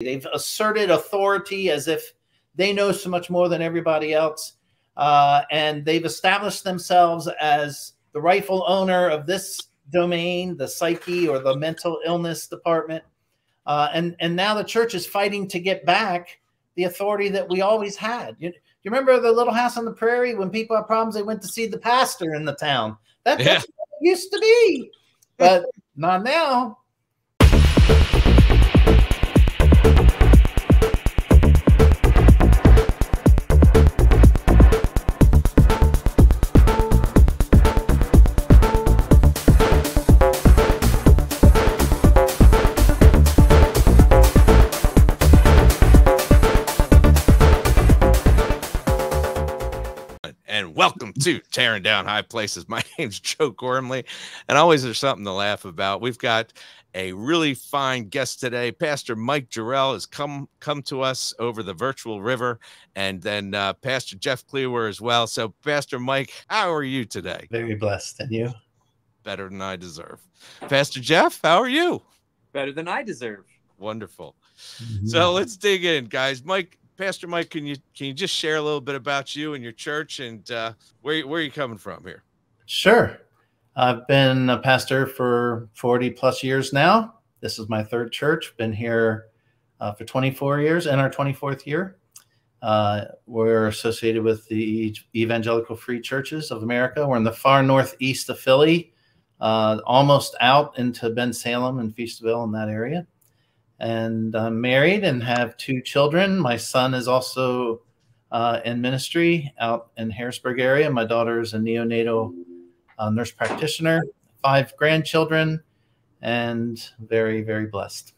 They've asserted authority as if they know so much more than everybody else. Uh, and they've established themselves as the rightful owner of this domain, the psyche or the mental illness department. Uh, and, and now the church is fighting to get back the authority that we always had. You, you remember the little house on the prairie when people had problems, they went to see the pastor in the town. That, that's yeah. what it used to be, but not now. Welcome to Tearing Down High Places. My name's Joe Gormley, and always there's something to laugh about. We've got a really fine guest today. Pastor Mike Jarrell has come come to us over the virtual river, and then uh, Pastor Jeff Cleaver as well. So, Pastor Mike, how are you today? Very blessed, and you? Better than I deserve. Pastor Jeff, how are you? Better than I deserve. Wonderful. Mm-hmm. So let's dig in, guys. Mike, Pastor Mike, can you can you just share a little bit about you and your church and uh, where where are you coming from here? Sure. I've been a pastor for 40 plus years now. This is my third church. Been here uh, for 24 years in our 24th year. Uh, we're associated with the Evangelical Free Churches of America. We're in the far northeast of Philly, uh, almost out into Bensalem and Feasterville in that area and I'm married and have two children. My son is also uh, in ministry out in Harrisburg area. My daughter is a neonatal uh, nurse practitioner. Five grandchildren, and very very blessed.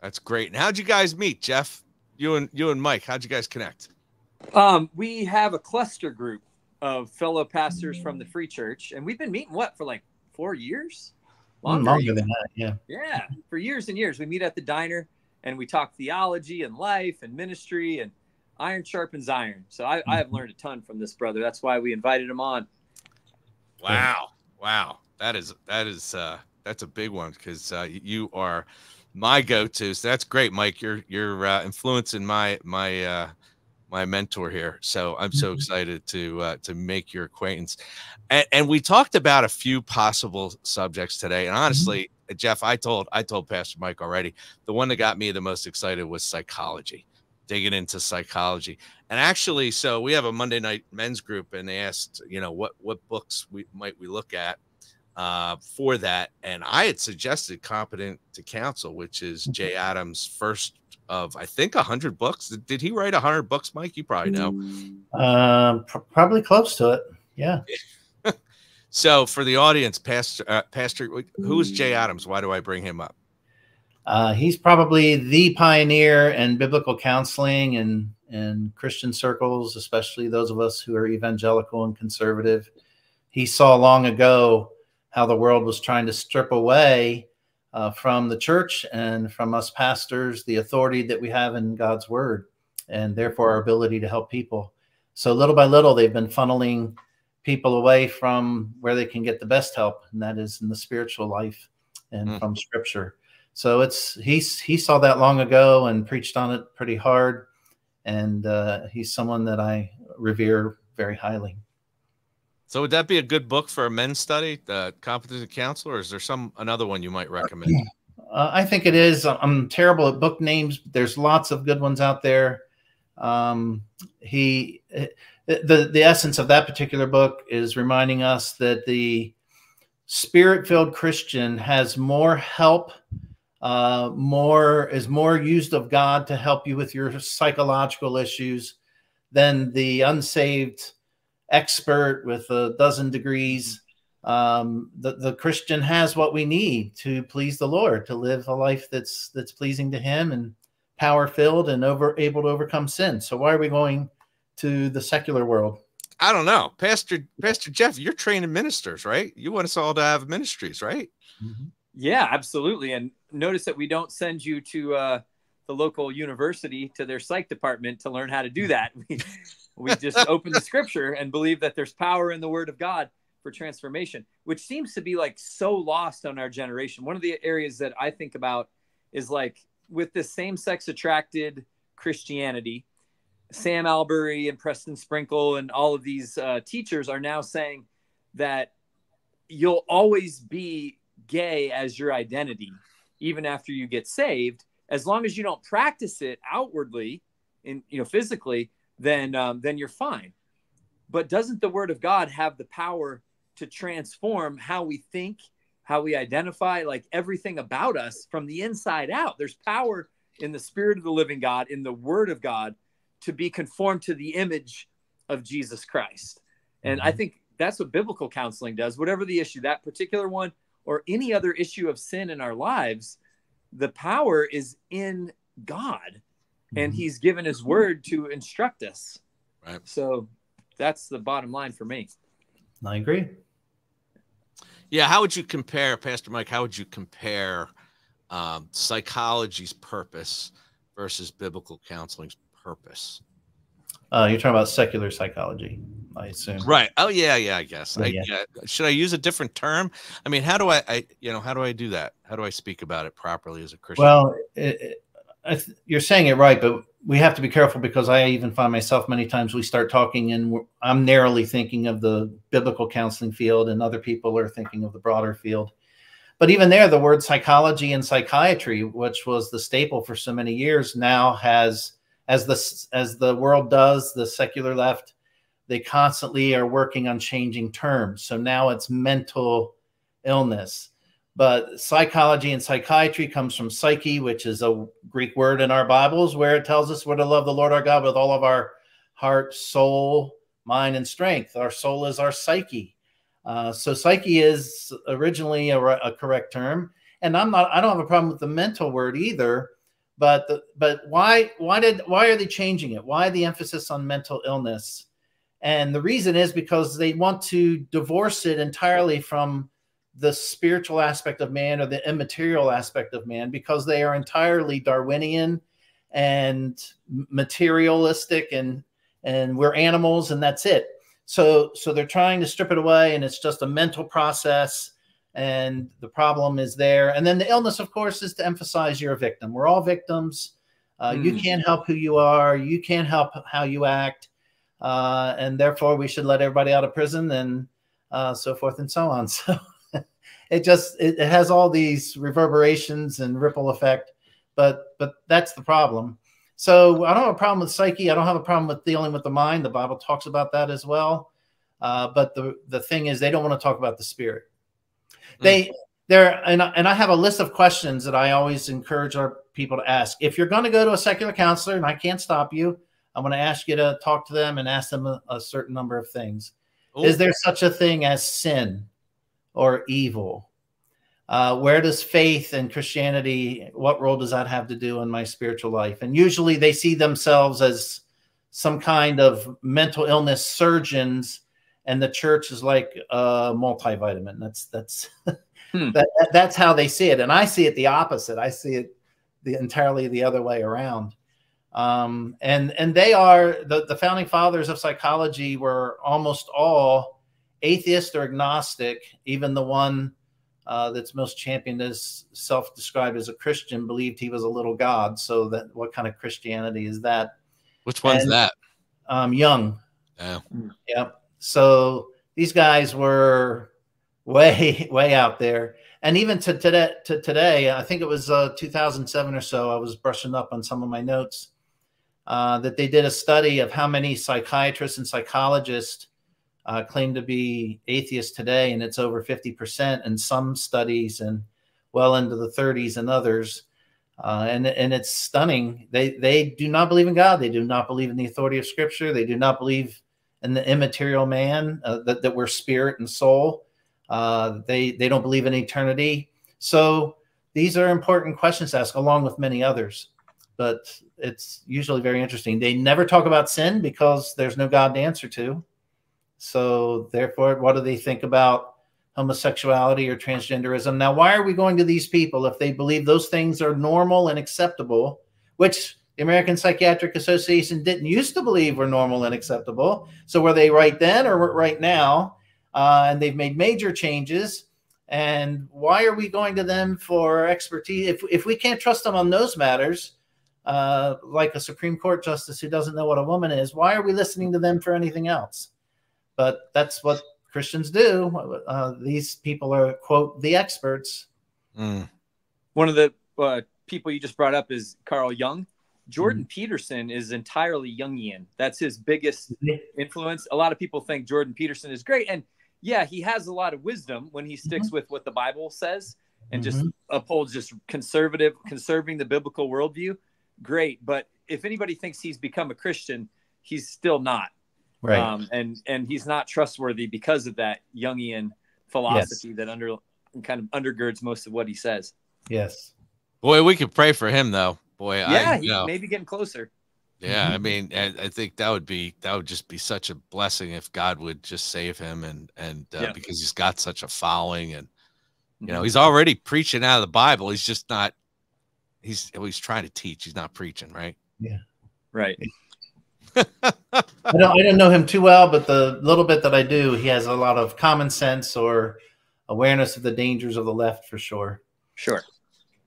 That's great. And how'd you guys meet, Jeff? You and you and Mike. How'd you guys connect? Um, we have a cluster group of fellow pastors from the Free Church, and we've been meeting what for like four years. Longer, longer than that, yeah. Yeah, for years and years. We meet at the diner and we talk theology and life and ministry and iron sharpens iron. So I, I have mm-hmm. learned a ton from this brother. That's why we invited him on. Wow, wow, that is that is uh, that's a big one because uh, you are my go-to. So that's great, Mike. You're you're uh, influencing my my uh, my mentor here. So I'm so mm-hmm. excited to uh, to make your acquaintance. And, and, we talked about a few possible subjects today. And mm-hmm. honestly, mm-hmm. Jeff, I told I told Pastor Mike already. The one that got me the most excited was psychology, digging into psychology. And actually, so we have a Monday night men's group, and they asked, you know, what what books we might we look at uh, for that. And I had suggested Competent to Counsel, which is mm-hmm. Jay Adams' first of I think a hundred books. Did he write a hundred books, Mike? You probably know. Um, pr- probably close to it. Yeah. so for the audience, Pastor, uh, Pastor, who is Jay Adams? Why do I bring him up? Uh, he's probably the pioneer in biblical counseling and in Christian circles, especially those of us who are evangelical and conservative. He saw long ago how the world was trying to strip away uh, from the church and from us pastors the authority that we have in God's word and therefore our ability to help people. So little by little, they've been funneling people away from where they can get the best help, and that is in the spiritual life and mm. from scripture. So it's he's he saw that long ago and preached on it pretty hard, and uh, he's someone that I revere very highly. So would that be a good book for a men's study, the competent counselor, or is there some another one you might recommend? Uh, I think it is. I'm terrible at book names. There's lots of good ones out there. Um, he, the the essence of that particular book is reminding us that the spirit-filled Christian has more help, uh, more is more used of God to help you with your psychological issues than the unsaved expert with a dozen degrees. Um, the, the Christian has what we need to please the Lord, to live a life that's that's pleasing to Him and power filled and over able to overcome sin. So why are we going to the secular world? I don't know, Pastor Pastor Jeff. You're training ministers, right? You want us all to have ministries, right? Mm-hmm. Yeah, absolutely. And notice that we don't send you to uh, the local university to their psych department to learn how to do that. We just open the scripture and believe that there's power in the word of God for transformation, which seems to be like so lost on our generation. One of the areas that I think about is like with this same-sex attracted Christianity, Sam Allberry and Preston Sprinkle and all of these uh, teachers are now saying that you'll always be gay as your identity, even after you get saved, as long as you don't practice it outwardly, in you know physically, then um, then you're fine. But doesn't the Word of God have the power to transform how we think, how we identify, like everything about us from the inside out? There's power in the Spirit of the living God, in the Word of God, to be conformed to the image of Jesus Christ. And mm-hmm. I think that's what biblical counseling does. Whatever the issue, that particular one, or any other issue of sin in our lives, the power is in God. And mm-hmm. He's given His word to instruct us. Right. So that's the bottom line for me. I agree. Yeah. How would you compare, Pastor Mike? How would you compare um, psychology's purpose versus biblical counseling's purpose? Uh, you're talking about secular psychology, I assume. Right. Oh yeah, yeah. I guess. I, yeah. should I use a different term? I mean, how do I, I, you know, how do I do that? How do I speak about it properly as a Christian? Well, it, it, you're saying it right, but we have to be careful because I even find myself many times we start talking and I'm narrowly thinking of the biblical counseling field, and other people are thinking of the broader field. But even there, the word psychology and psychiatry, which was the staple for so many years, now has as the as the world does, the secular left, they constantly are working on changing terms. So now it's mental illness. But psychology and psychiatry comes from psyche, which is a Greek word in our Bibles, where it tells us we're to love the Lord our God with all of our heart, soul, mind, and strength. Our soul is our psyche. Uh, so psyche is originally a, a correct term, and I'm not. I don't have a problem with the mental word either but the, but why why did why are they changing it? Why the emphasis on mental illness? And the reason is because they want to divorce it entirely from the spiritual aspect of man or the immaterial aspect of man because they are entirely Darwinian and materialistic and and we're animals and that's it. So so they're trying to strip it away and it's just a mental process and the problem is there. And then the illness, of course, is to emphasize you're a victim. We're all victims. Uh, mm. You hmm. can't help who you are. You can't help how you act, uh, and therefore we should let everybody out of prison and uh, so forth and so on. So it just it, it, has all these reverberations and ripple effect, but but that's the problem. So I don't have a problem with psyche. I don't have a problem with dealing with the mind. The Bible talks about that as well. Uh, but the the thing is, they don't want to talk about the spirit. They mm. there and and I have a list of questions that I always encourage our people to ask. If you're going to go to a secular counselor, and I can't stop you, I'm going to ask you to talk to them and ask them a, a certain number of things. Ooh. Is there such a thing as sin or evil? Uh, where does faith and Christianity, what role does that have to do in my spiritual life? And usually they see themselves as some kind of mental illness surgeons and the church is like a multivitamin. That's that's hmm. that, that's how they see it, and I see it the opposite. I see it the entirely the other way around. Um, and and they are the the founding fathers of psychology were almost all atheist or agnostic. Even the one uh, that's most championed as self-described as a Christian believed he was a little god. So that what kind of Christianity is that? Which one's and, that? Um, Jung. Yeah. Yep. So these guys were way, way out there. And even to today, to today, I think it was uh, 2007 or so. I was brushing up on some of my notes uh, that they did a study of how many psychiatrists and psychologists uh, claim to be atheists today, and it's over 50% in some studies, and well into the 30s in others. Uh, and and it's stunning. They they do not believe in God. They do not believe in the authority of Scripture. They do not believe in the immaterial man, uh, that, that we're spirit and soul. Uh, they, they don't believe in eternity. So these are important questions to ask, along with many others. But it's usually very interesting. They never talk about sin because there's no God to answer to. So therefore, what do they think about homosexuality or transgenderism? Now, why are we going to these people if they believe those things are normal and acceptable, which the American Psychiatric Association didn't used to believe were normal and acceptable. So were they right then or right now? Uh, and they've made major changes. And why are we going to them for expertise? If, if we can't trust them on those matters, uh, like a Supreme Court justice who doesn't know what a woman is, why are we listening to them for anything else? But that's what Christians do. Uh, these people are, quote, the experts. Mm. One of the uh, people you just brought up is Carl Jung. Jordan mm. Peterson is entirely Jungian. That's his biggest influence. A lot of people think Jordan Peterson is great. And yeah, he has a lot of wisdom when he sticks mm-hmm. with what the Bible says and mm-hmm. just upholds just conservative, conserving the biblical worldview. Great. But if anybody thinks he's become a Christian, he's still not. Right. Um, and and he's not trustworthy because of that Jungian philosophy yes. that under kind of undergirds most of what he says. Yes. Boy, we could pray for him though. Boy, yeah, I, he know. may be getting closer. Yeah, I mean, I, I, think that would be that would just be such a blessing if God would just save him, and and uh, yeah. because he's got such a following, and you know, mm-hmm. he's already preaching out of the Bible. He's just not. He's he's trying to teach. He's not preaching, right? Yeah, right. I don't I don't know him too well, but the little bit that I do, he has a lot of common sense or awareness of the dangers of the left for sure. Sure.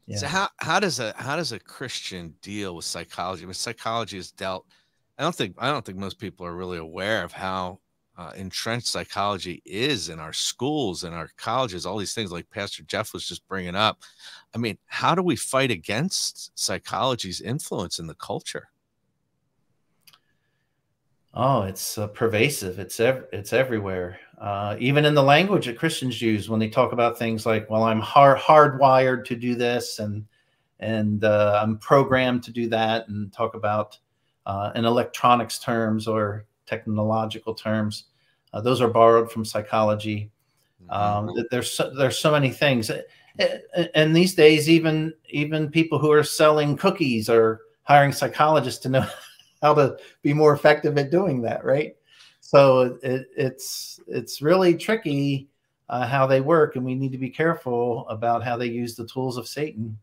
Yeah. So how how does a how does a Christian deal with psychology? I mean, psychology is dealt. I don't think I don't think most people are really aware of how uh, entrenched psychology is in our schools and our colleges. All these things, like Pastor Jeff was just bringing up. I mean, how do we fight against psychology's influence in the culture? Oh, it's uh, pervasive. It's ev- it's everywhere. Uh, even in the language that Christians use when they talk about things like, "Well, I'm hard hardwired to do this," and and uh, I'm programmed to do that, and talk about uh, in electronics terms or technological terms. Uh, those are borrowed from psychology. Um, mm-hmm. there's so, there's so many things, and these days, even even people who are selling cookies are hiring psychologists to know how to be more effective at doing that, right? So it, it's it's really tricky uh, how they work, and we need to be careful about how they use the tools of Satan.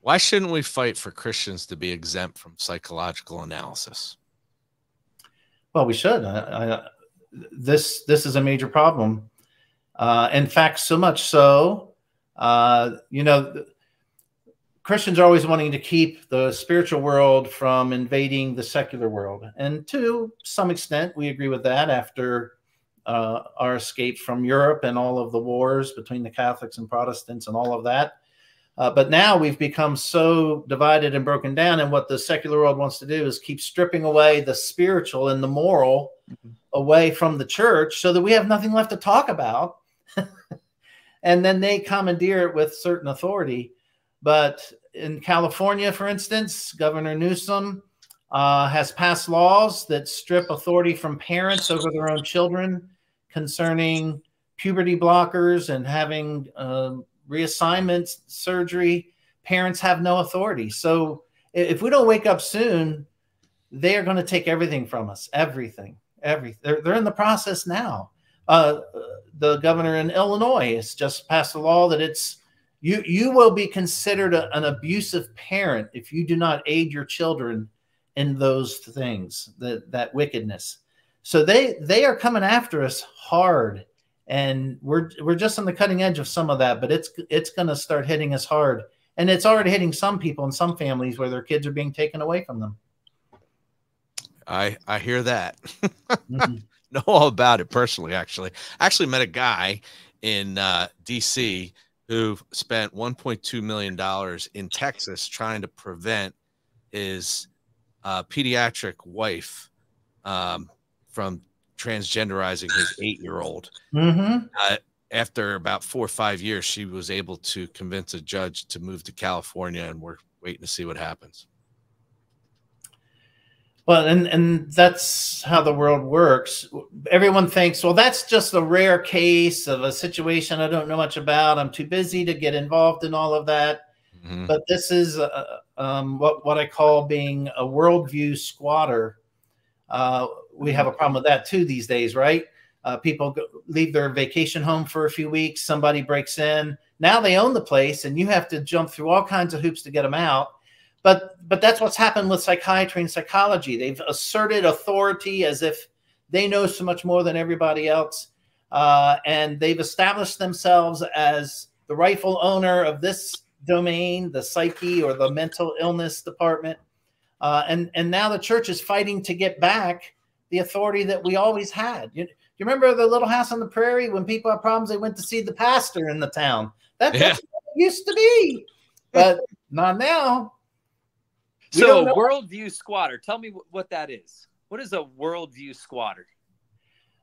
Why shouldn't we fight for Christians to be exempt from psychological analysis? Well, we should. I, I, this this is a major problem. Uh, in fact, so much so, uh, you know, Christians are always wanting to keep the spiritual world from invading the secular world. And to some extent, we agree with that after uh, our escape from Europe and all of the wars between the Catholics and Protestants and all of that. Uh, but now we've become so divided and broken down. And what the secular world wants to do is keep stripping away the spiritual and the moral mm-hmm. away from the church so that we have nothing left to talk about. and then they commandeer it with certain authority. But in California, for instance, Governor Newsom uh, has passed laws that strip authority from parents over their own children concerning puberty blockers and having uh, reassignment surgery. Parents have no authority. So if we don't wake up soon, they are going to take everything from us. Everything, everything. They're, they're in the process now. Uh, the governor in Illinois has just passed a law that it's you you will be considered a, an abusive parent if you do not aid your children in those things that that wickedness. So they they are coming after us hard and we're we're just on the cutting edge of some of that but it's it's going to start hitting us hard. And it's already hitting some people in some families where their kids are being taken away from them. I i hear that. Mm-hmm. know all about it personally actually. I actually met a guy in uh, dc who spent 1.2 million dollars in Texas trying to prevent his uh, pediatric wife um, from transgenderizing his eight-year-old. Mm-hmm. Uh, after about four or five years, she was able to convince a judge to move to California, and we're waiting to see what happens. Well, and and that's how the world works. Everyone thinks, well, that's just a rare case of a situation I don't know much about. I'm too busy to get involved in all of that. Mm-hmm. But this is uh, um, what what I call being a worldview squatter. Uh, we have a problem with that too these days, right? Uh, people go, leave their vacation home for a few weeks. Somebody breaks in. Now they own the place, and you have to jump through all kinds of hoops to get them out but but that's what's happened with psychiatry and psychology. They've asserted authority as if they know so much more than everybody else. uh, and they've established themselves as the rightful owner of this domain, the psyche or the mental illness department. Uh, and and now the church is fighting to get back the authority that we always had. You, you remember the little house on the prairie when people had problems, they went to see the pastor in the town. That, yeah. That's what it used to be, but not now. We so, worldview squatter. Tell me what that is. What is a worldview squatter?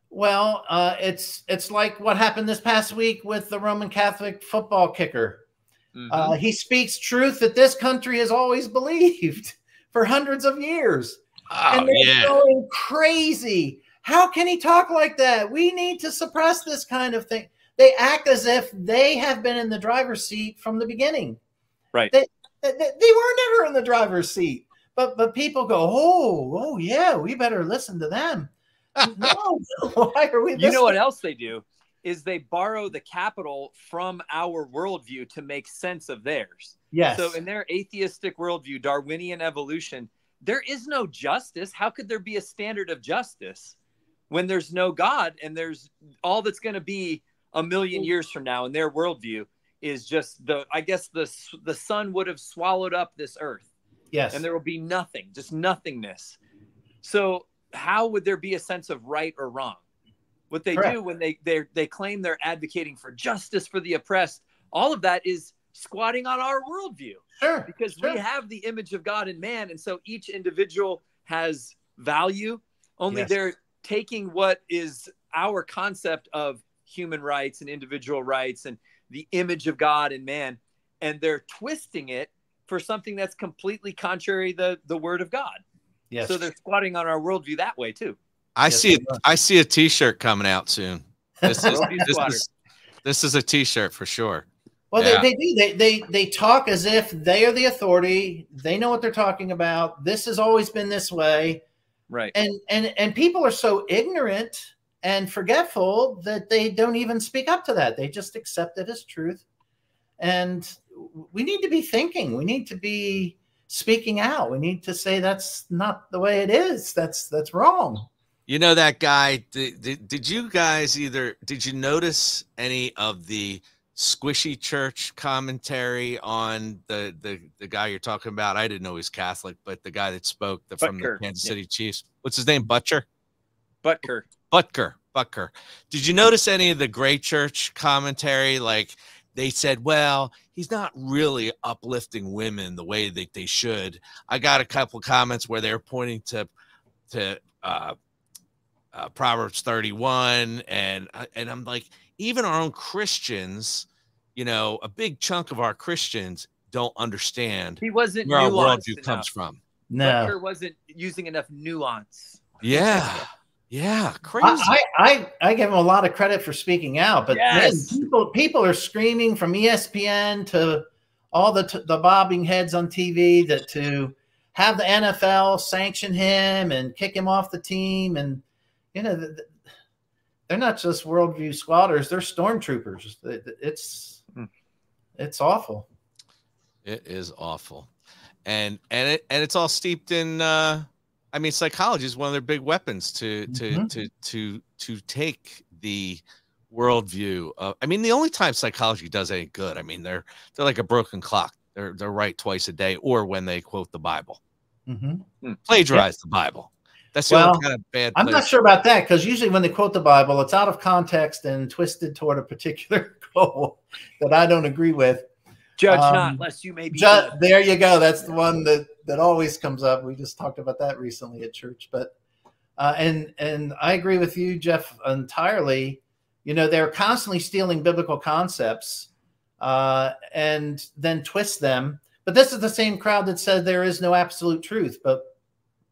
Well, uh, it's it's like what happened this past week with the Roman Catholic football kicker. Mm-hmm. Uh, he speaks truth that this country has always believed for hundreds of years, oh, and they're yeah. going crazy. How can he talk like that? We need to suppress this kind of thing. They act as if they have been in the driver's seat from the beginning. Right. They, they, were never in the driver's seat. But but people go, oh, oh yeah, we better listen to them. no, why are we? Listening? You know what else they do is they borrow the capital from our worldview to make sense of theirs. Yes. So in their atheistic worldview, Darwinian evolution, there is no justice. How could there be a standard of justice when there's no God and there's all that's going to be a million mm. years from now in their worldview is just the I guess the the sun would have swallowed up this earth. Yes. And there will be nothing, just nothingness. So how would there be a sense of right or wrong? What they Correct. do when they they they claim they're advocating for justice for the oppressed, all of that is squatting on our worldview. Sure. Because sure. we have the image of God in man, and so each individual has value. Only yes. they're taking what is our concept of human rights and individual rights and the image of God in man, and they're twisting it for something that's completely contrary the the word of God. Yes. So they're squatting on our worldview that way too. I yes, see. A, I see a T-shirt coming out soon. This is, this, is, this is a T-shirt for sure. Well, yeah. they, they do. They, they they talk as if they are the authority. They know what they're talking about. This has always been this way. Right. And and and people are so ignorant and forgetful that they don't even speak up to that. They just accept it as truth. And we need to be thinking. We need to be speaking out. We need to say that's not the way it is. That's that's wrong. You know that guy. Did, did, did you guys either? Did you notice any of the squishy church commentary on the the the guy you're talking about? I didn't know he's Catholic, but the guy that spoke the, from the Kansas City yeah. Chiefs. What's his name? Butcher. Butker. Butker. Butker. Did you notice any of the Gray Church commentary? Like they said, well, he's not really uplifting women the way that they should. I got a couple comments where they're pointing to to uh, uh, Proverbs 31, and uh, and I'm like, even our own Christians, you know, a big chunk of our Christians don't understand. He wasn't where our worldview enough. comes from. No, Butker wasn't using enough nuance. Yeah. Yeah, crazy. I, I, I give him a lot of credit for speaking out, but yes. man, people people are screaming from ESPN to all the t- the bobbing heads on TV that to have the NFL sanction him and kick him off the team, and you know they're not just worldview squatters; they're stormtroopers. It's hmm. it's awful. It is awful, and and it and it's all steeped in. uh I mean, psychology is one of their big weapons to to mm-hmm. to to to take the worldview. Of, I mean, the only time psychology does any good, I mean, they're they're like a broken clock. They're they're right twice a day, or when they quote the Bible, mm-hmm. Hmm. plagiarize the Bible. That's the well, only kind of bad. I'm not sure about that because usually when they quote the Bible, it's out of context and twisted toward a particular goal that I don't agree with. Judge um, not, lest you may be. Ju- there you go. That's the one that that always comes up. We just talked about that recently at church, but uh, and and I agree with you, Jeff, entirely. You know, they're constantly stealing biblical concepts uh, and then twist them. But this is the same crowd that said there is no absolute truth. But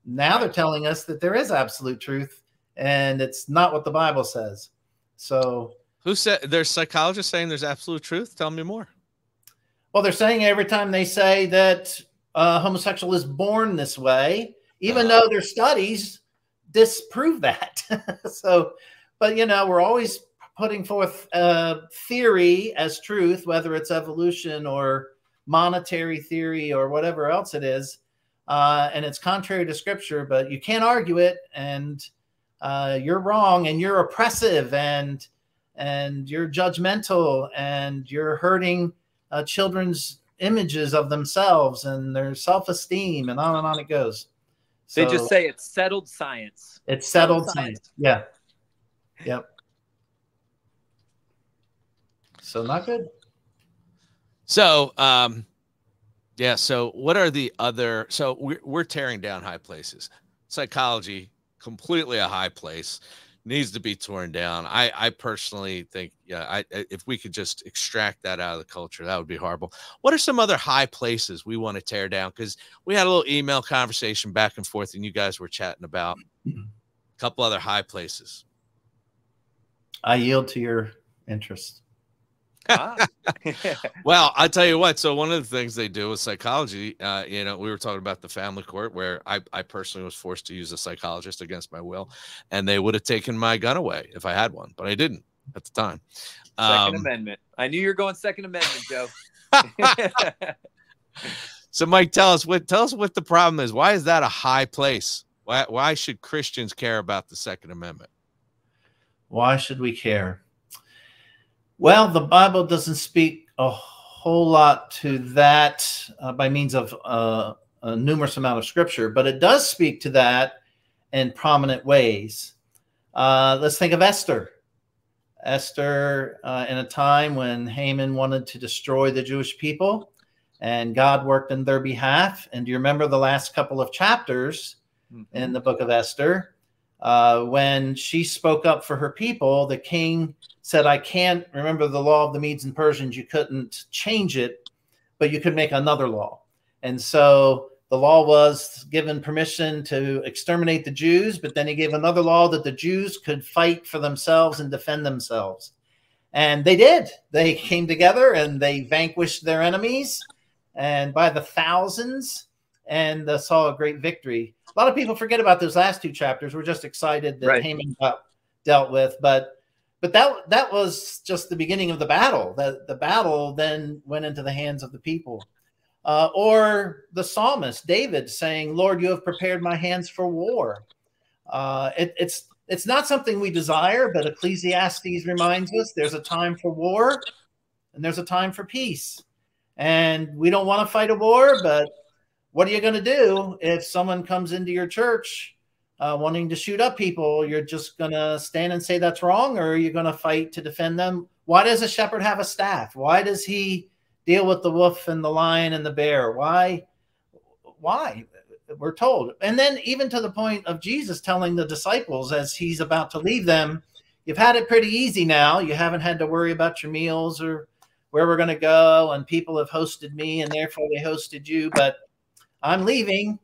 now they're telling us that there is absolute truth, and it's not what the Bible says. So, who said there's psychologists saying there's absolute truth? Tell me more. Well, they're saying every time they say that uh, homosexual is born this way, even uh, though their studies disprove that. so, but you know, we're always putting forth a theory as truth, whether it's evolution or monetary theory or whatever else it is. Uh, and it's contrary to scripture, but you can't argue it, and uh, you're wrong, and you're oppressive, and and you're judgmental and you're hurting uh, children's images of themselves and their self-esteem and on and on it goes. So they just say it's settled science. It's settled, settled science. science. Yeah. Yep. So not good. So um yeah so what are the other so we're, we're tearing down high places. Psychology completely a high place needs to be torn down. I, I personally think, yeah, I, if we could just extract that out of the culture, that would be horrible. What are some other high places we want to tear down? Because we had a little email conversation back and forth, and you guys were chatting about a couple other high places. I yield to your interest. Ah. well, I tell you what. So one of the things they do with psychology, uh, you know, we were talking about the family court where I, I personally was forced to use a psychologist against my will, and they would have taken my gun away if I had one, but I didn't at the time. Second um, Amendment. I knew you were going Second Amendment, Joe. so, Mike, tell us what tell us what the problem is. Why is that a high place? Why why should Christians care about the Second Amendment? Why should we care? Well, the Bible doesn't speak a whole lot to that uh, by means of uh, a numerous amount of scripture, but it does speak to that in prominent ways. Uh, let's think of Esther. Esther, uh, in a time when Haman wanted to destroy the Jewish people, and God worked in their behalf. And do you remember the last couple of chapters mm-hmm. in the book of Esther? Uh, when she spoke up for her people, the king said, I can't remember the law of the Medes and Persians. You couldn't change it, but you could make another law. And so the law was given permission to exterminate the Jews, but then he gave another law that the Jews could fight for themselves and defend themselves. And they did. They came together and they vanquished their enemies and by the thousands and uh, saw a great victory. A lot of people forget about those last two chapters. We're just excited that right. Haman got dealt with, but but that that was just the beginning of the battle. That the battle then went into the hands of the people. Uh, or the psalmist David saying, "Lord, you have prepared my hands for war." Uh, it, it's it's not something we desire, but Ecclesiastes reminds us there's a time for war and there's a time for peace. And we don't want to fight a war, but what are you going to do if someone comes into your church uh, wanting to shoot up people, you're just going to stand and say that's wrong, or are you going to fight to defend them? Why does a shepherd have a staff? Why does he deal with the wolf and the lion and the bear? Why? Why? We're told. And then, even to the point of Jesus telling the disciples as he's about to leave them, You've had it pretty easy now. You haven't had to worry about your meals or where we're going to go, and people have hosted me, and therefore they hosted you. But I'm leaving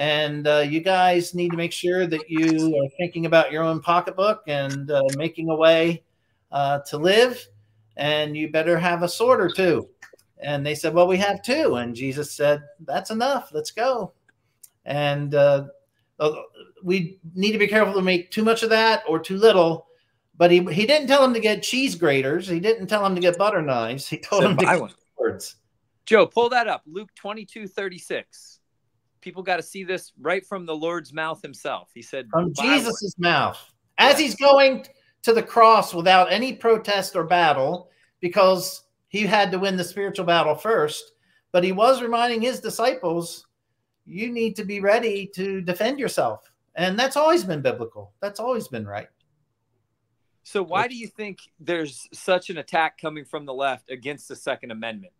and uh, you guys need to make sure that you are thinking about your own pocketbook and uh, making a way uh, to live. And you better have a sword or two. And they said, Well, we have two. And Jesus said, That's enough. Let's go. And uh, uh, we need to be careful to make too much of that or too little. But he, he didn't tell him to get cheese graters. He didn't tell him to get butter knives. He told him to get one. swords. Joe, pull that up. Luke 22 36 people got to see this right from the Lord's mouth himself. He said, From Jesus's mouth. As yes. he's going to the cross without any protest or battle, because he had to win the spiritual battle first. But he was reminding his disciples, you need to be ready to defend yourself. And that's always been biblical. That's always been right. So, why do you think there's such an attack coming from the left against the Second Amendment?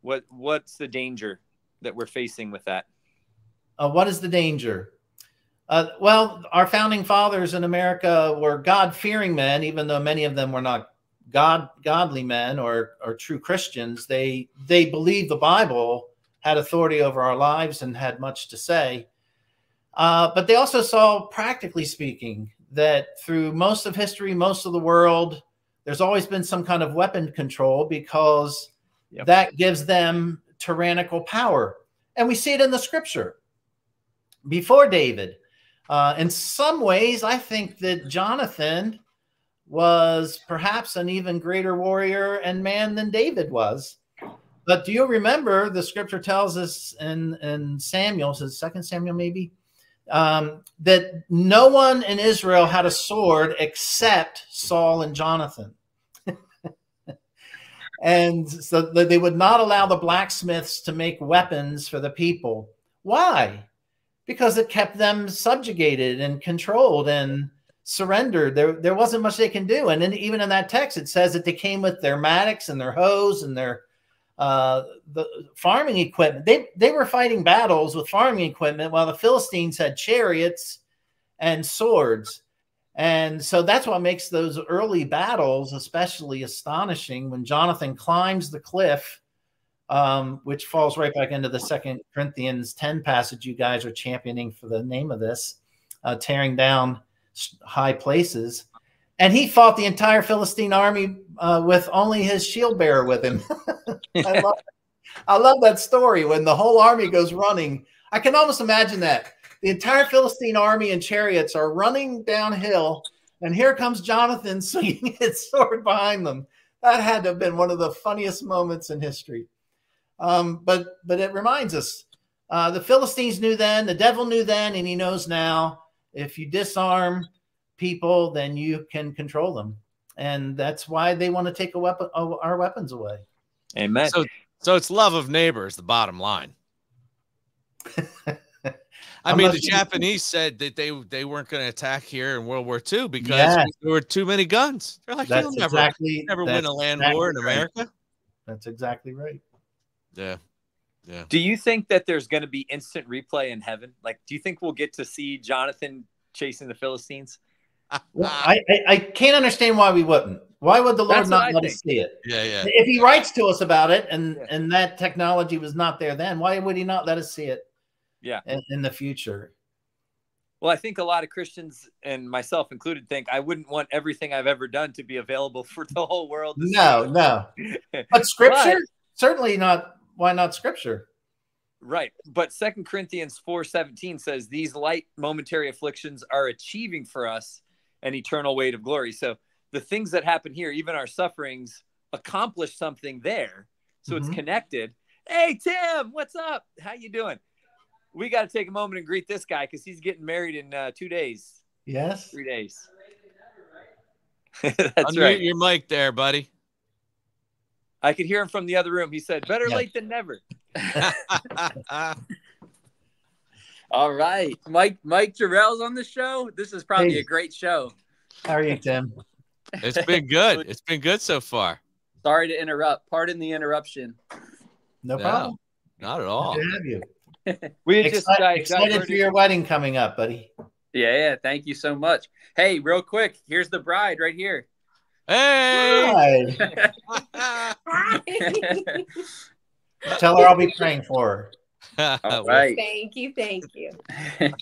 What What's the danger that we're facing with that? Uh, what is the danger? Uh, well, our founding fathers in America were God fearing men, even though many of them were not God godly men or, or true Christians. They they believed the Bible had authority over our lives and had much to say. Uh, but they also saw, practically speaking, that through most of history, most of the world, there's always been some kind of weapon control because yep. that gives them tyrannical power. And we see it in the scripture before David. Uh, in some ways, I think that Jonathan was perhaps an even greater warrior and man than David was. But do you remember the scripture tells us in, in Samuel, says Second Samuel maybe, um, that no one in Israel had a sword except Saul and Jonathan. and so they would not allow the blacksmiths to make weapons for the people. Why? Because it kept them subjugated and controlled and surrendered. There, there wasn't much they can do. And then even in that text, it says that they came with their mattocks and their hoes and their uh, the farming equipment. They they were fighting battles with farming equipment while the Philistines had chariots and swords. And so that's what makes those early battles especially astonishing when Jonathan climbs the cliff, um, which falls right back into the Second Corinthians 10 passage you guys are championing for the name of this, uh, tearing down high places. And he fought the entire Philistine army uh, with only his shield bearer with him. I, love, I love that story when the whole army goes running. I can almost imagine that the entire Philistine army and chariots are running downhill, and here comes Jonathan swinging his sword behind them. That had to have been one of the funniest moments in history. Um, but but it reminds us uh, the Philistines knew then, the devil knew then, and he knows now. If you disarm people, then you can control them, and that's why they want to take a weapon, our weapons away. Amen. So so it's love of neighbors, the bottom line. I mean, the Japanese said that they they weren't going to attack here in World War II because yeah. there were too many guns. They're like, that's you'll never, exactly, never win a land exactly war in America. Right. That's exactly right. Yeah. Yeah. Do you think that there's going to be instant replay in heaven? Like, do you think we'll get to see Jonathan chasing the Philistines? Well, I, I, I can't understand why we wouldn't. Why would the Lord That's not let think. us see it? Yeah, yeah. If He writes to us about it, and yeah. and that technology was not there then, why would He not let us see it? yeah in, in, the future well i think a lot of christians and myself included think i wouldn't want everything i've ever done to be available for the whole world no no but scripture but, certainly not why not scripture right but second corinthians 4 17 says these light momentary afflictions are achieving for us an eternal weight of glory so the things that happen here even our sufferings accomplish something there so mm-hmm. it's connected hey tim what's up how you doing we got to take a moment and greet this guy because he's getting married in uh, two days. Yes. Three days. That's Unmute right. your mic there, buddy. I could hear him from the other room. He said, better yeah. late than never. All right. Mike Mike Jarrell's on the show. This is probably hey. a great show. How are you, Tim? It's been good. It's been good so far. Sorry to interrupt. Pardon the interruption. No, no problem. Not at all. Good to have you. we just excited, uh, excited for your wedding coming up, buddy. Yeah, yeah. Thank you so much. Hey, real quick, here's the bride right here. Hey. Tell her I'll be praying for her. All right. Thank you. Thank you.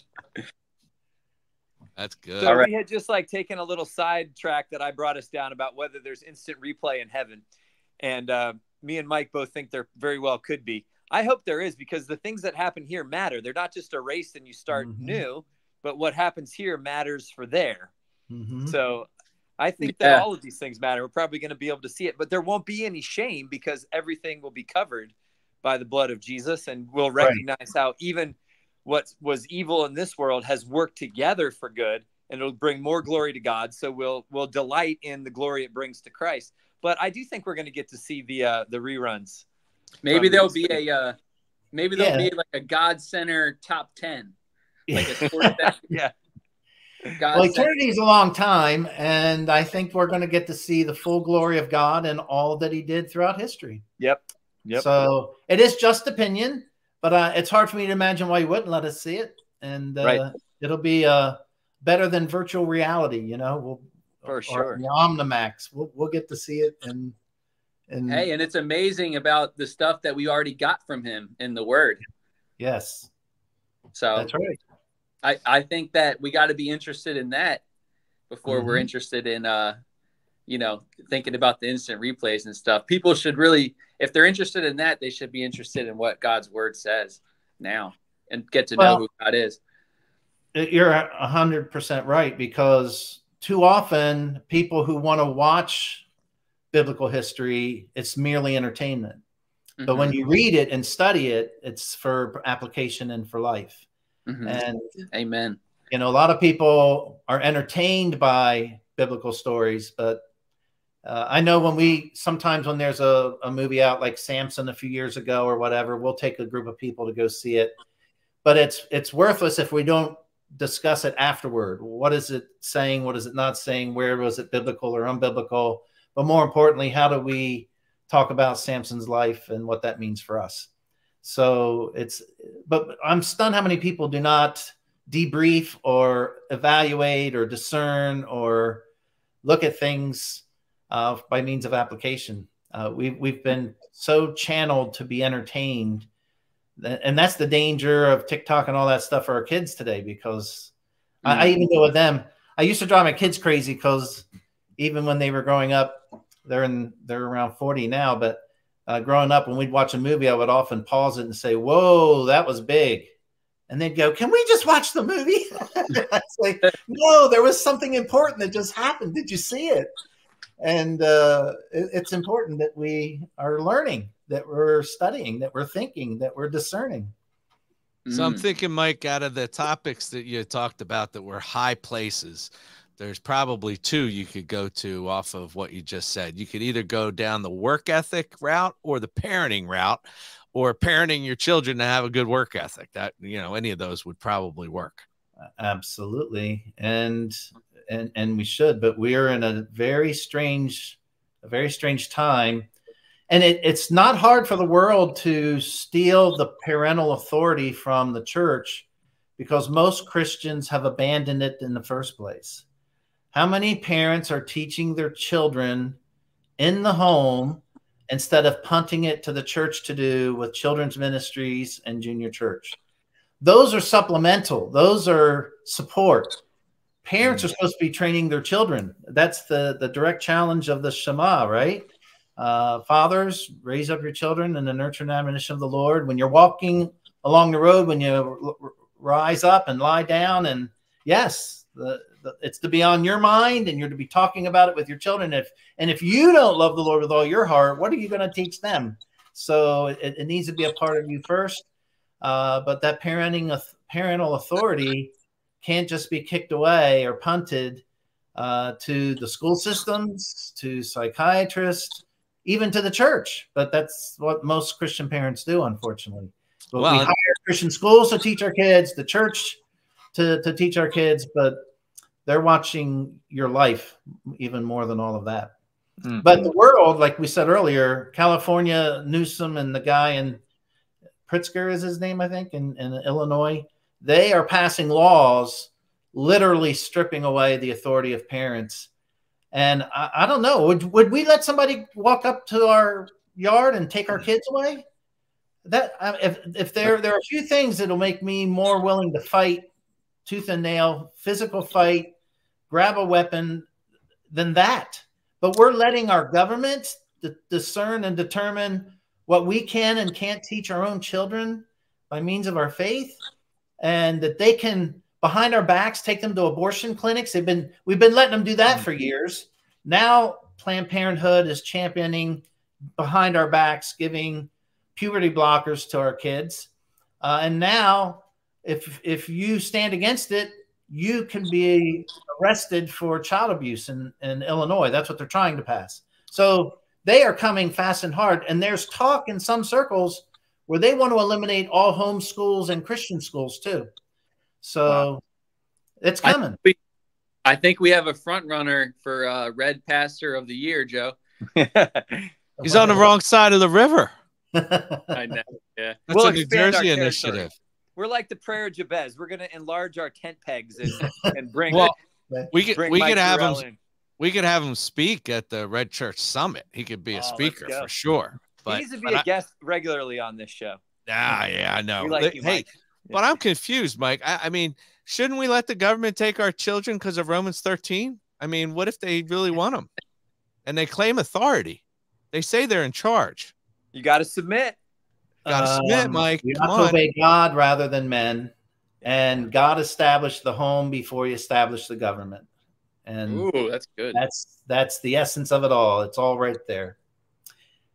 That's good. So right. we had just like taken a little side track that I brought us down about whether there's instant replay in heaven. And uh, me and Mike both think there very well could be. I hope there is because the things that happen here matter. They're not just erased and you start mm-hmm. new, but what happens here matters for there. Mm-hmm. So I think that all of these things matter. We're probably going to be able to see it, but there won't be any shame because everything will be covered by the blood of Jesus and we'll recognize right. how even what was evil in this world has worked together for good and it'll bring more glory to God. So we'll we'll delight in the glory it brings to Christ. But I do think we're going to get to see the uh, the reruns Maybe there'll be a uh, maybe there'll yeah. be like a God Center top ten. Like a yeah. God well, eternity is a long time, and I think we're going to get to see the full glory of God and all that He did throughout history. Yep. Yep. So it is just opinion, but uh, it's hard for me to imagine why you wouldn't let us see it, and uh, right. it'll be uh, better than virtual reality. You know, we'll for sure. The Omnimax, we'll we'll get to see it and and hey, and it's amazing about the stuff that we already got from him in the word. Yes. So that's right. I, I think that we got to be interested in that before mm-hmm. we're interested in uh you know thinking about the instant replays and stuff. People should really if they're interested in that, they should be interested in what God's word says now and get to well, know who God is. You're a hundred percent right because too often people who want to watch biblical history, it's merely entertainment. Mm-hmm. But when you read it and study it, it's for application and for life. Mm-hmm. And amen. You know, a lot of people are entertained by biblical stories, but uh, I know when we sometimes when there's a, a movie out like Samson a few years ago or whatever, we'll take a group of people to go see it. But it's it's worthless if we don't discuss it afterward. What is it saying? What is it not saying? Where was it biblical or unbiblical? But more importantly, how do we talk about Samson's life and what that means for us? So it's, but I'm stunned how many people do not debrief or evaluate or discern or look at things uh, by means of application. Uh, we've, we've been so channeled to be entertained. And that's the danger of TikTok and all that stuff for our kids today because mm-hmm. I, I even go with them, I used to drive my kids crazy because even when they were growing up, they're in they're around 40 now, but uh, growing up when we'd watch a movie, I would often pause it and say, "Whoa, that was big," and they'd go, "Can we just watch the movie?" it's like, no, there was something important that just happened. Did you see it? And uh, it, it's important that we are learning, that we're studying, that we're thinking, that we're discerning. So I'm mm. thinking, Mike, out of the topics that you talked about that were high places, there's probably two you could go to off of what you just said. You could either go down the work ethic route or the parenting route, or parenting your children to have a good work ethic. That you know, any of those would probably work. Absolutely, and and and we should, but we are in a very strange, a very strange time. And it, it's not hard for the world to steal the parental authority from the church because most Christians have abandoned it in the first place. How many parents are teaching their children in the home instead of punting it to the church to do with children's ministries and junior church? Those are supplemental, those are support. Parents are supposed to be training their children. That's the, the direct challenge of the Shema, right? Uh, fathers, raise up your children in the nurture and admonition of the Lord. When you're walking along the road, when you rise up and lie down, and yes, the, it's to be on your mind and you're to be talking about it with your children. If and if you don't love the lord with all your heart what are you going to teach them? So it, it, needs to be a part of you first. Uh, but that parenting parental authority can't just be kicked away or punted uh, to the school systems to psychiatrists even to the church. But that's what most christian parents do unfortunately. But well, we hire christian schools to teach our kids the church to, to teach our kids but they're watching your life even more than all of that. Mm-hmm. But the world, like we said earlier, California, Newsom and the guy in Pritzker is his name, I think, in, in Illinois, they are passing laws literally stripping away the authority of parents. And I, I don't know, would, would we let somebody walk up to our yard and take our kids away? That if if there there are a few things that'll make me more willing to fight tooth and nail, physical fight, grab a weapon than that. But we're letting our government discern and determine what we can and can't teach our own children by means of our faith, and that they can behind our backs take them to abortion clinics. They've been we've been letting them do that for years. Now Planned Parenthood is championing behind our backs, giving puberty blockers to our kids, uh, and now if if you stand against it, you can be arrested for child abuse in, in Illinois. That's what they're trying to pass. So they are coming fast and hard. And there's talk in some circles where they want to eliminate all home schools and Christian schools too. So wow. it's coming. I, I think we have a front runner for uh, Red Pastor of the Year, Joe. He's on the wrong side of the river. I know. Yeah. That's we'll a New Jersey initiative. We're like the prayer of Jabez. We're going to enlarge our tent pegs and, and bring. well, we could we Mike could have him. In. We could have him speak at the Red Church Summit. He could be a oh, speaker for sure. But, he needs to be a I, guest regularly on this show. Ah, yeah, I know. Like you, hey, but I'm confused, Mike. I, I mean, shouldn't we let the government take our children because of Romans 13? I mean, what if they really want them and they claim authority? They say they're in charge. You got to submit. Got to um, submit, Mike. You have to obey God rather than men. And God established the home before He established the government. And Ooh, that's good. That's that's the essence of it all. It's all right there.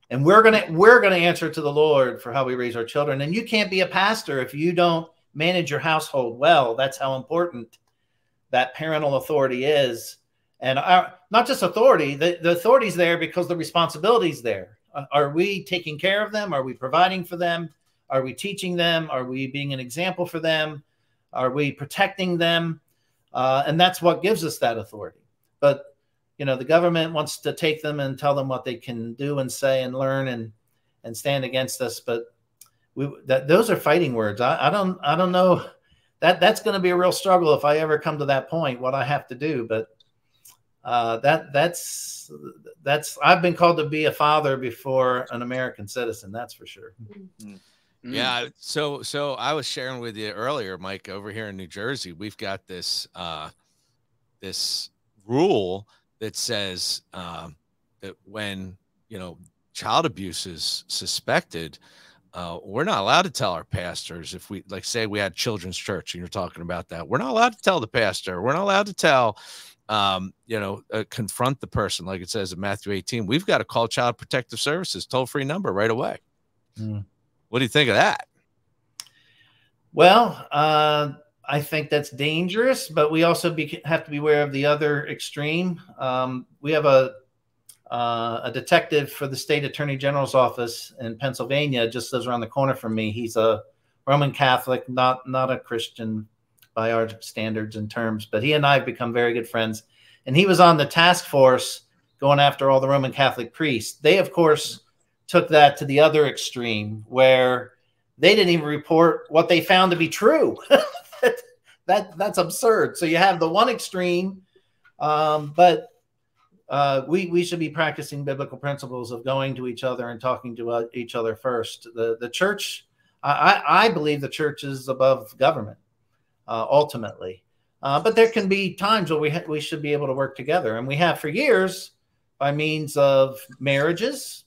And we're gonna we're gonna answer to the Lord for how we raise our children. And you can't be a pastor if you don't manage your household well. That's how important that parental authority is. and our, not just authority. The, the authority's there because the responsibility's there. Uh, are we taking care of them? Are we providing for them? Are we teaching them? Are we being an example for them? Are we protecting them? Uh, and that's what gives us that authority. But you know, the government wants to take them and tell them what they can do and say and learn and and stand against us. But we that those are fighting words. I, I don't I don't know that that's going to be a real struggle if I ever come to that point. What I have to do, but uh, that that's that's I've been called to be a father before an American citizen. That's for sure. Mm-hmm. Yeah. So so I was sharing with you earlier, Mike, over here in New Jersey, we've got this uh, this rule that says uh, that when you know child abuse is suspected, uh, we're not allowed to tell our pastors if we like say we had children's church and you're talking about that. We're not allowed to tell the pastor. We're not allowed to tell um, you know, uh, confront the person, like it says in Matthew 18. We've got to call Child Protective Services, toll free number right away. Mm. What do you think of that? Well, uh, I think that's dangerous, but we also be, have to be aware of the other extreme. Um, we have a uh, a detective for the state attorney general's office in Pennsylvania, just lives around the corner from me. He's a Roman Catholic, not not a Christian by our standards and terms. But he and I have become very good friends. And he was on the task force going after all the Roman Catholic priests. They, of course, took that to the other extreme where they didn't even report what they found to be true. that, that's absurd. So you have the one extreme, um, but uh, we we should be practicing biblical principles of going to each other and talking to uh, each other first. The the church, I, I believe the church is above government uh, ultimately. Uh, but there can be times where we we should be able to work together, and we have for years by means of marriages,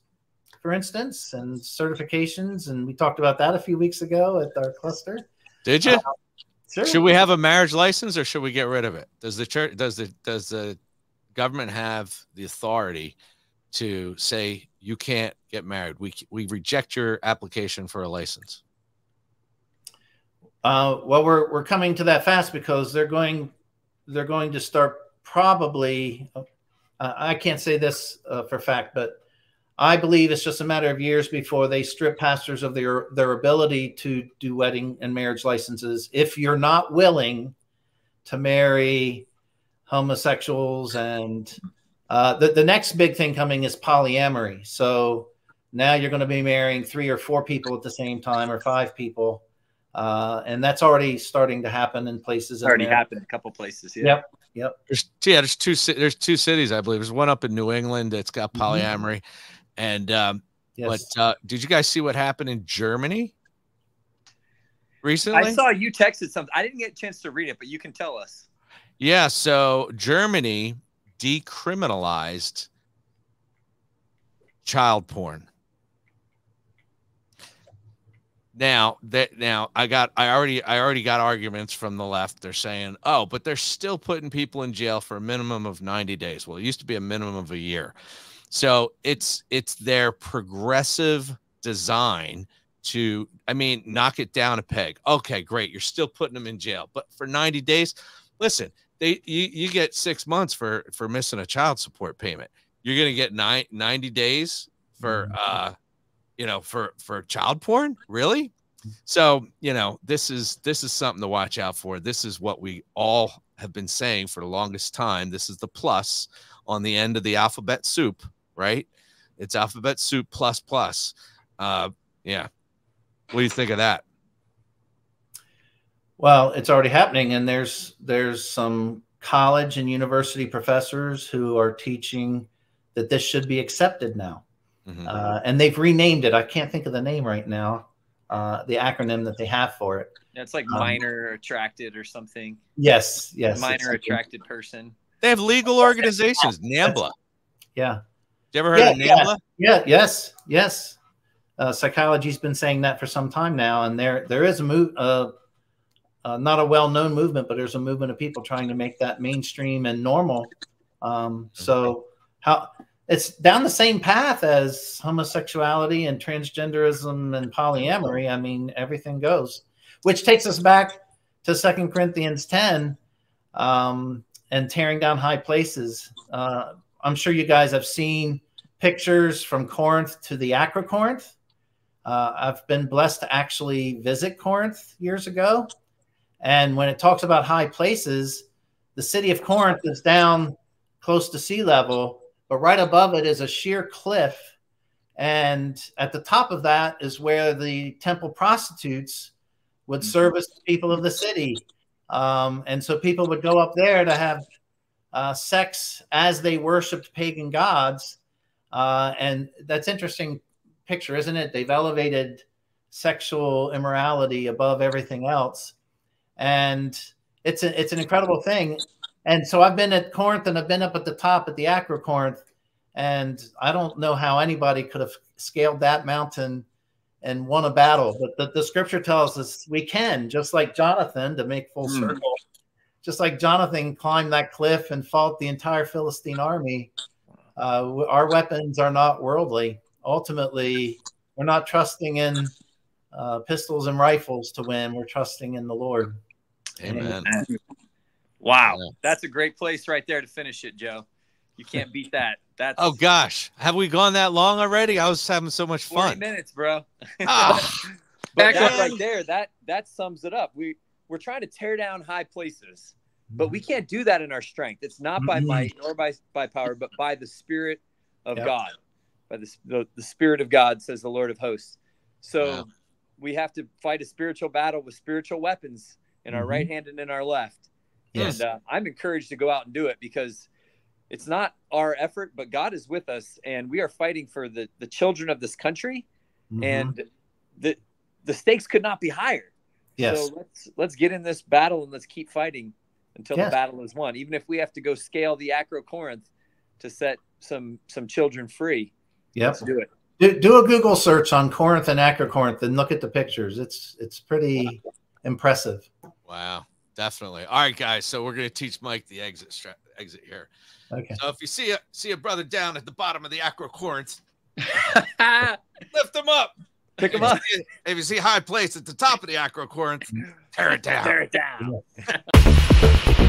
for instance, and certifications. And we talked about that a few weeks ago at our cluster. Did you? Uh, sure. Should we have a marriage license, or should we get rid of it? Does the church does the does the government have the authority to say you can't get married? We we reject your application for a license. Uh, well, we're we're coming to that fast because they're going they're going to start probably. Uh, I can't say this uh, for fact, but I believe it's just a matter of years before they strip pastors of their their ability to do wedding and marriage licenses. If you're not willing to marry homosexuals and uh, the, the next big thing coming is polyamory. So now you're going to be marrying three or four people at the same time or five people. Uh, and that's already starting to happen in places. already happened a couple places. Yeah. Yep. Yep. There's yeah. There's two. There's two cities, I believe. There's one up in New England that's got mm-hmm. polyamory, mm-hmm. and um, yes. but uh, did you guys see what happened in Germany recently? I saw you texted something. I didn't get a chance to read it, but you can tell us. Yeah. So Germany decriminalized child porn. Now that now I got I already I already got arguments from the left. They're saying, oh, but they're still putting people in jail for a minimum of 90 days. Well, it used to be a minimum of a year. So it's it's their progressive design to, I mean, knock it down a peg. Okay, great. You're still putting them in jail. But for 90 days, listen, they you, you get six months for for missing a child support payment. You're gonna get nine, 90 days for mm-hmm. uh you know, for for child porn, really? So, you know, this is this is something to watch out for. This is what we all have been saying for the longest time. This is the plus on the end of the alphabet soup, right? It's alphabet soup plus plus. Uh, yeah. What do you think of that? Well, it's already happening, and there's there's some college and university professors who are teaching that this should be accepted now. Mm-hmm. Uh, and they've renamed it. I can't think of the name right now. Uh, the acronym that they have for it. Yeah, it's like um, minor attracted or something. Yes, yes. Minor attracted person. They have legal organizations. NAMBLA. Yeah. You ever heard yeah, of NAMBLA? Yeah. yeah. Yes. Yes. Uh, psychology's been saying that for some time now, and there there is a move. Uh, uh, not a well-known movement, but there's a movement of people trying to make that mainstream and normal. Um, so how it's down the same path as homosexuality and transgenderism and polyamory. I mean, everything goes, which takes us back to Second Corinthians 10. Um, and tearing down high places. Uh, I'm sure you guys have seen pictures from Corinth to the Acrocorinth. Uh, I've been blessed to actually visit Corinth years ago. And when it talks about high places, the city of Corinth is down close to sea level, but right above it is a sheer cliff. And at the top of that is where the temple prostitutes would mm-hmm. service the people of the city. Um, and so people would go up there to have uh, sex as they worshiped pagan gods. Uh, and that's interesting picture, isn't it? They've elevated sexual immorality above everything else, and it's a, it's an incredible thing. And so I've been at Corinth, and I've been up at the top at the Acrocorinth, and I don't know how anybody could have scaled that mountain and won a battle, but the, the scripture tells us we can, just like Jonathan, to make full mm. circle. Just like Jonathan climbed that cliff and fought the entire Philistine army, uh, our weapons are not worldly. Ultimately, we're not trusting in uh, pistols and rifles to win. We're trusting in the Lord. Amen. Wow, that's a great place right there to finish it, Joe. You can't beat that. That's oh gosh, have we gone that long already? I was having so much fun. minutes, bro. Oh. but that right there, that that sums it up. We we're trying to tear down high places, but we can't do that in our strength. It's not by mm-hmm. might nor by by power, but by the Spirit of yep. God. By the, the the Spirit of God, says the Lord of Hosts. So wow. we have to fight a spiritual battle with spiritual weapons in our mm-hmm. right hand and in our left. Yes. And uh, I'm encouraged to go out and do it because it's not our effort, but God is with us, and we are fighting for the the children of this country, mm-hmm. and the the stakes could not be higher. Yes. So let's let's get in this battle and let's keep fighting until yes. the battle is won. Even if we have to go scale the Acro Corinth to set some some children free. Yep. Let's do it. Do, do a Google search on Corinth and Acro Corinth and look at the pictures. It's it's pretty impressive. Wow, definitely. All right, guys. So we're going to teach Mike the exit stra- exit here. Okay. So if you see a see a brother down at the bottom of the acrocorinth, lift him up. Pick him up. if you see high place at the top of the acrocorinth, tear it down. Tear it down.